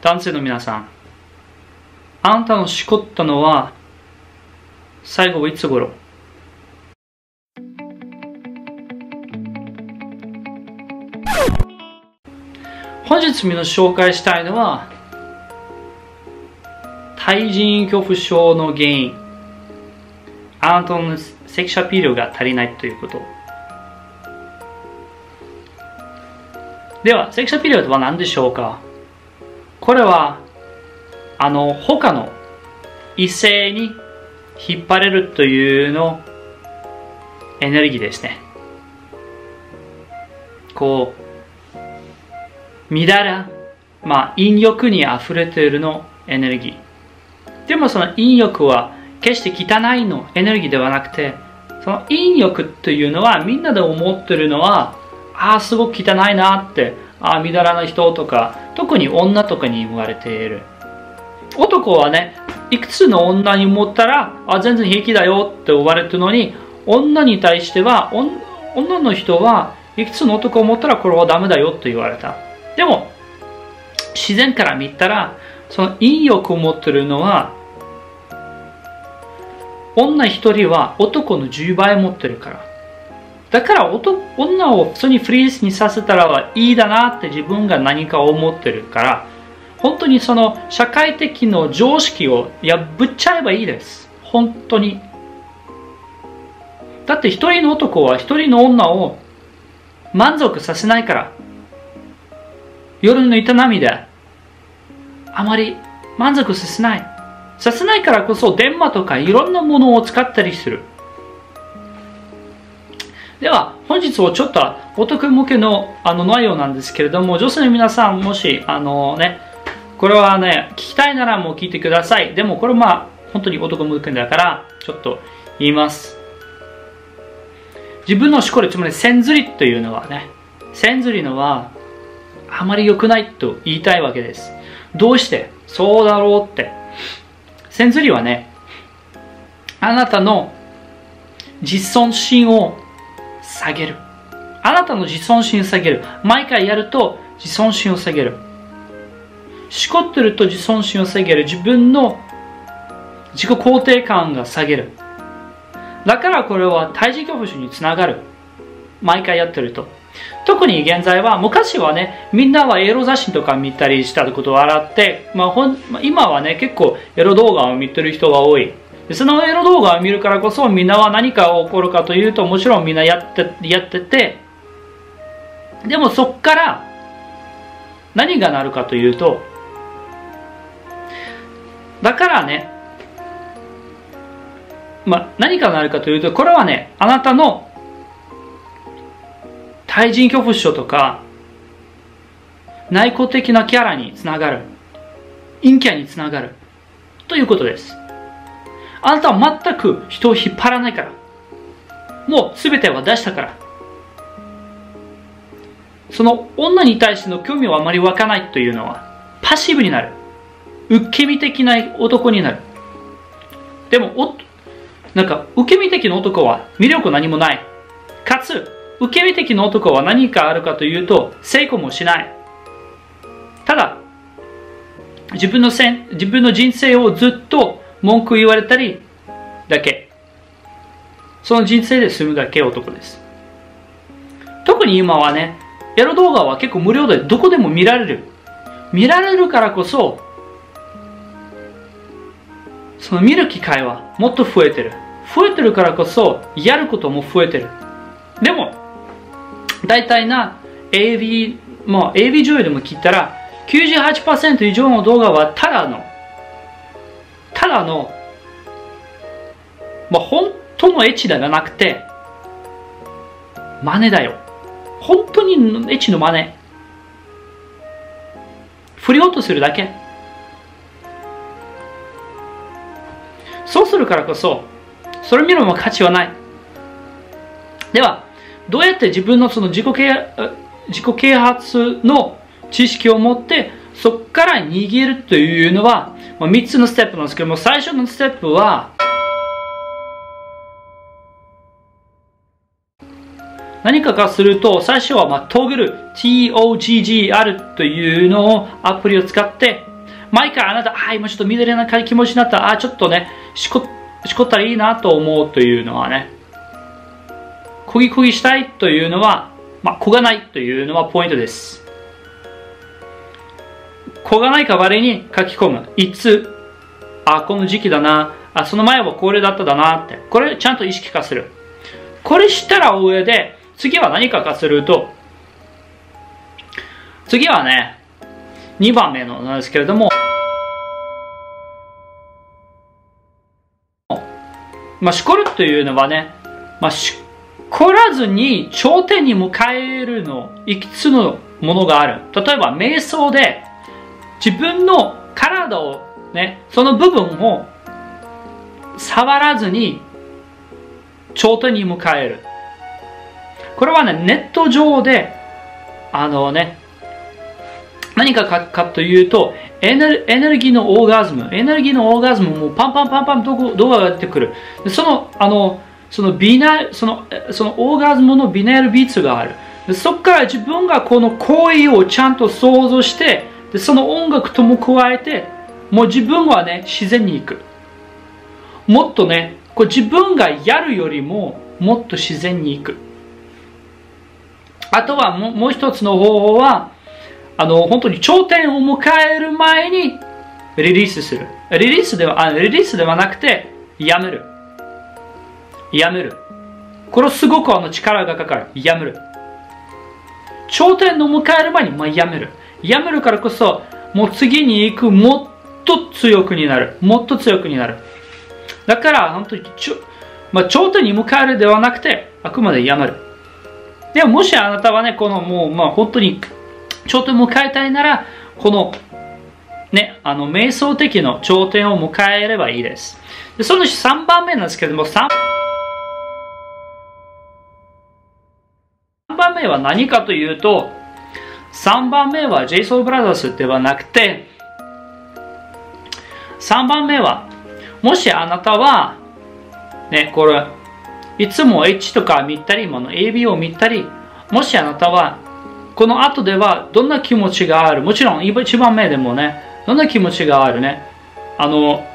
男性の皆さん、あなたのしこったのは、最後はいつ頃？本日みの紹介したいのは、対人恐怖症の原因。あなたのセクシャピールが足りないということ。では、セクシャピリオドは何でしょうか？これは、あの、他の異性に引っ張れるというのエネルギーですね。こう、乱れ、まあ、陰欲に溢れているのエネルギー。でもその陰欲は決して汚いのエネルギーではなくて、その陰欲というのはみんなで思ってるのはああ、すごく汚いなって、ああ、みだらな人とか、特に女とかに言われている。男はね、いくつの女に思ったら、あ、全然平気だよって言われてるのに、女に対しては、女の人はいくつの男を持ったらこれはダメだよって言われた。でも、自然から見たら、その陰欲を持ってるのは、女一人は男の10倍持ってるから。だから女を普通にフリーズにさせたらいいだなって自分が何か思ってるから、本当にその社会的の常識を破っちゃえばいいです。本当に。だって一人の男は一人の女を満足させないから。夜の営みであまり満足させない。させないからこそ電話とかいろんなものを使ったりする。では、本日はちょっとお得向けのあの内容なんですけれども、女性の皆さん、もし、あのね、これはね、聞きたいならもう聞いてください。でもこれまあ、本当にお得向けだから、ちょっと言います。自分のしこり、つまり線ずりというのはね、線ずりのは、あまり良くないと言いたいわけです。どうして？そうだろうって。線ずりはね、あなたの自尊心を下げる。あなたの自尊心を下げる。毎回やると自尊心を下げる。しこってると自尊心を下げる。自分の自己肯定感が下げる。だからこれは対峙恐怖症につながる。毎回やってると。特に現在は、昔はね、みんなはエロ雑誌とか見たりしたことを洗って、まあ、ほん今はね、結構エロ動画を見てる人が多い。そのエロ動画を見るからこそみんなは何か起こるかというともちろんみんなやってやっててでもそっから何がなるかというとだからねまあ、何かなるかというとこれはねあなたの対人恐怖症とか内向的なキャラにつながる陰キャにつながるということです。あなたは全く人を引っ張らないから。もう全ては出したから。その女に対しての興味はあまり湧かないというのは、パッシブになる。受け身的な男になる。でも、お、なんか、受け身的な男は魅力何もない。かつ、受け身的な男は何かあるかというと、成功もしない。ただ、自分のせん自分の人生をずっと文句言われたりだけ。その人生で済むだけ男です。特に今はね、エロ動画は結構無料でどこでも見られる。見られるからこそ、その見る機会はもっと増えてる。増えてるからこそ、やることも増えてる。でも、大体な、AV、もう AV 女優でも聞いたら、98%以上の動画はただのただの、まあ、本当のエッチではなくて、真似だよ。本当にエッチの真似。振り落とするだけ。そうするからこそ、それ見るのも価値はない。では、どうやって自分のその自己啓自己啓発の知識を持って、そこから逃げるというのは、まあ、3つのステップなんですけども、最初のステップは、何かかすると、最初はまあトグル、TOGGR というのをアプリを使って毎回あなた、あ、今ちょっと緑な気持ちになった。あ、ちょっとね、しこ、しこったらいいなと思うというのはね、こぎこぎしたいというのは、まあ、こがないというのはポイントです。こがない代わりに書き込む。いつ、あ、この時期だな。あ、その前はこれだっただなって。これちゃんと意識化する。これしたら上で、次は何かかすると、次はね、2番目のなんですけれども、まあ、しこるというのはね、まあ、しこらずに頂点に迎えるの、いくつのものがある。例えば、瞑想で自分の体をね、その部分を触らずに頂点に迎える。これはね、ネット上で、あのね、何かかというとエネル、エネルギーのオーガズム、エネルギーのオーガズムもパンパンパンパン動画が出てくる。その、あの、そのビナその、そのオーガズムのビナルビーツがある。そこから自分がこの行為をちゃんと想像して、でその音楽とも加えて、もう自分はね、自然に行く。もっとね、こう自分がやるよりも、もっと自然に行く。あとはももう一つの方法は、あの、本当に頂点を迎える前にリリースする。リリースでは、あリリースではなくて、やめる。やめる。これすごくあの力がかかる。やめる。頂点を迎える前に、まあ、やめる。やめるからこそ、もう次に行く、もっと強くになる。もっと強くになる。だから、本当にちょ、まあ、頂点に迎えるではなくて、あくまでやめる。でも、もしあなたはね、このもう、まあ、本当に、頂点を迎えたいなら、この、ね、あの、瞑想的の頂点を迎えればいいです。でその3番目なんですけども、3番目は何かというと、3番目は JSOUL Brothers ではなくて、3番目は、もしあなたは、ね、これ、いつも H とか見たり、もの AB を見たり、もしあなたは、この後ではどんな気持ちがあるもちろん一番目でもね、どんな気持ちがあるね。あの、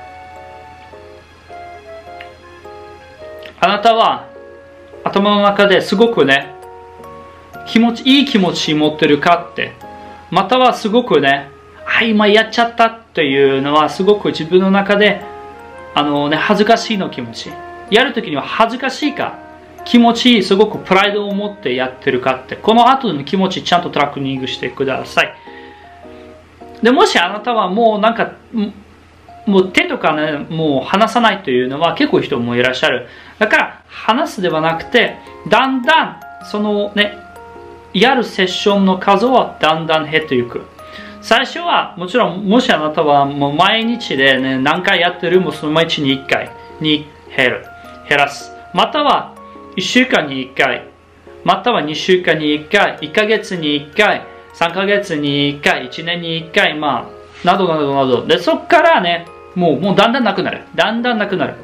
あなたは頭の中ですごくね、気持ち、いい気持ち持ってるかって、またはすごくね、あ、今やっちゃったっていうのはすごく自分の中で、あのね、恥ずかしいの気持ち。やるときには恥ずかしいか、気持ち、すごくプライドを持ってやってるかって、この後の気持ちちゃんとトラックニングしてください。で、もしあなたはもうなんか、もう手とかね、もう離さないというのは結構人もいらっしゃる。だから話すではなくて、だんだんそのね、やるセッションの数はだんだん減っていく。最初は、もちろん、もしあなたはもう毎日でね、何回やってるもその毎日に1回に減る。減らす。または、1週間に1回。または2週間に1回。1ヶ月に1回。3ヶ月に1回。1年に1回。まあ、などなどなど。で、そっからね、もう、もうだんだんなくなる。だんだんなくなる。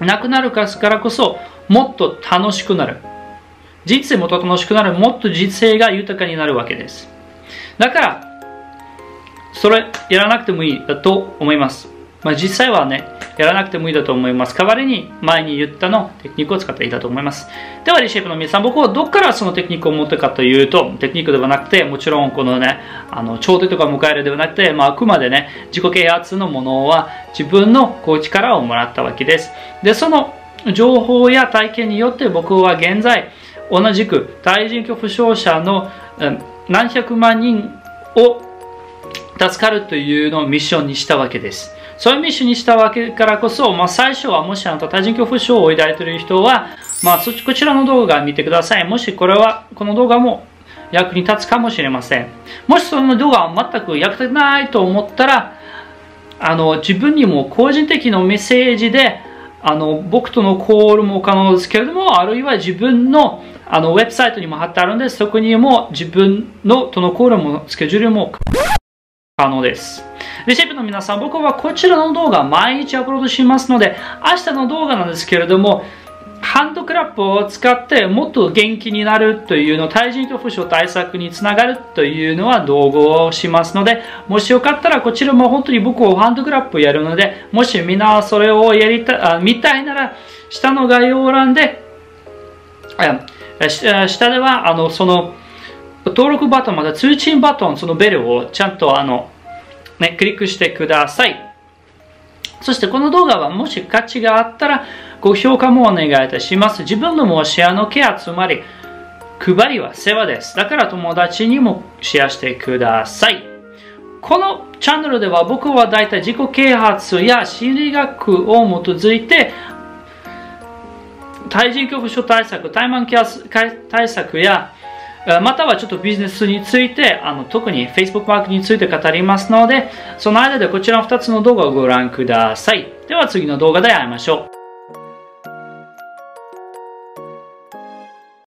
なくなるからこそ、もっと楽しくなる。人生もっと楽しくなる。もっと人生が豊かになるわけです。だから、それやらなくてもいいだと思います。まあ、実際はね、やらなくてもいいだと思います。代わりに前に言ったのテクニックを使っていいと思います。では、リシェイプの皆さん、僕はどこからそのテクニックを持ったかというと、テクニックではなくて、もちろんこのね、あの、頂点とか迎えるではなくて、まあ、あくまでね、自己啓発のものは自分のこう力をもらったわけです。で、その情報や体験によって僕は現在、同じく対人恐怖症者の何百万人を助かるというのをミッションにしたわけです。そういうミッションにしたわけからこそ、まあ、最初はもしあなた対人恐怖症を抱いている人は、まあ、そこちらの動画を見てください。もしこれは、この動画も役に立つかもしれません。もしその動画は全く役立たないと思ったら、あの、自分にも個人的なメッセージで、あの、僕とのコールも可能ですけれども、あるいは自分のあのウェブサイトにも貼ってあるんで。そこにも自分のとのコールもスケジュールも可能です。レシピの皆さん、僕はこちらの動画毎日アップロードしますので、明日の動画なんですけれども、ハンドクラップを使ってもっと元気になるというの、対人恐怖症対策につながるというのは動画をしますので、もしよかったらこちらも本当に僕をハンドクラップやるので、もしみんなそれをやりた見たいなら、下の概要欄で、下では、あの、その、登録バトン、また通知バトン、そのベルをちゃんとあの、ね、クリックしてください。そしてこの動画はもし価値があったらご評価もお願いいたします。自分のもシェアのケア、つまり配りは世話です。だから友達にもシェアしてください。このチャンネルでは僕は大体自己啓発や心理学を基づいて対人恐怖症対策、怠慢ケア対策やまたはちょっとビジネスについて、あの特に Facebook マークについて語りますので、その間でこちらの2つの動画をご覧ください。では次の動画で会いましょう。